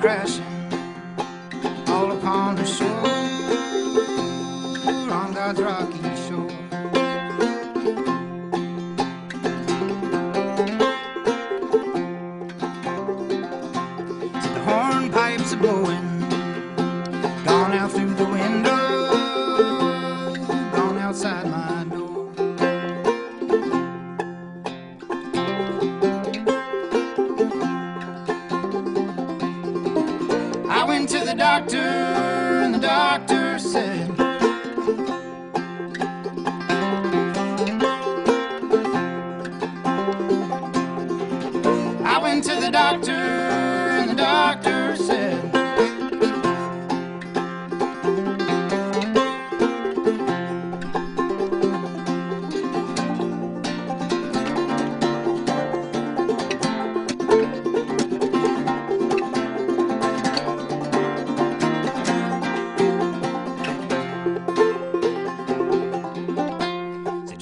crashing all upon the soul. doctor, and the doctor said,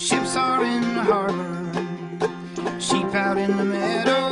Ships are in the harbor, sheep out in the meadow.